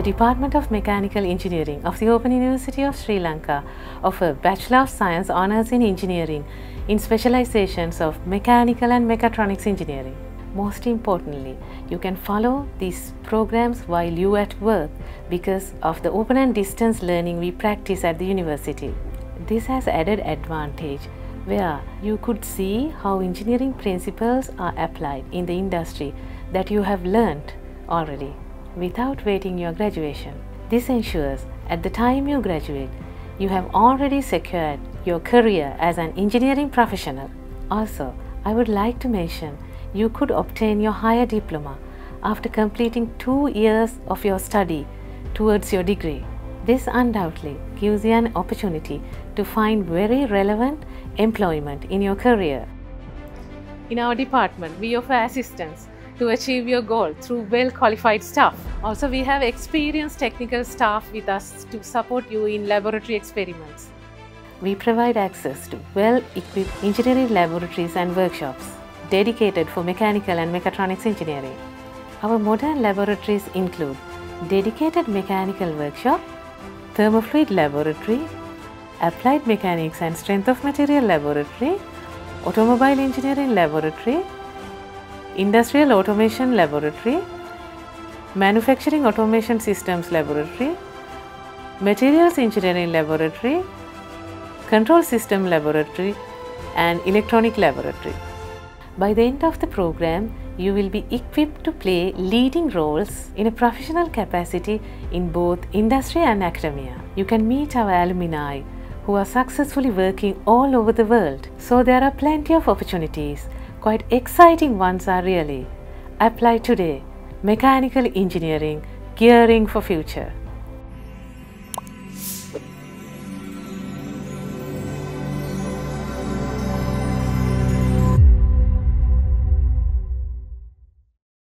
The Department of Mechanical Engineering of the Open University of Sri Lanka offer Bachelor of Science Honours in Engineering in specializations of Mechanical and Mechatronics Engineering. Most importantly, you can follow these programs while you are at work because of the open and distance learning we practice at the university. This has added advantage where you could see how engineering principles are applied in the industry that you have learnt already without waiting your graduation. This ensures at the time you graduate, you have already secured your career as an engineering professional. Also, I would like to mention you could obtain your higher diploma after completing two years of your study towards your degree. This undoubtedly gives you an opportunity to find very relevant employment in your career. In our department, we offer assistance to achieve your goal through well qualified staff. Also, we have experienced technical staff with us to support you in laboratory experiments. We provide access to well equipped engineering laboratories and workshops dedicated for mechanical and mechatronics engineering. Our modern laboratories include dedicated mechanical workshop, thermofluid laboratory, applied mechanics and strength of material laboratory, automobile engineering laboratory, industrial automation laboratory, manufacturing automation systems laboratory, materials engineering laboratory, control system laboratory, and electronic laboratory. By the end of the program, you will be equipped to play leading roles in a professional capacity in both industry and academia. You can meet our alumni who are successfully working all over the world. So there are plenty of opportunities, quite exciting ones are really. Apply today. Mechanical engineering, gearing for future.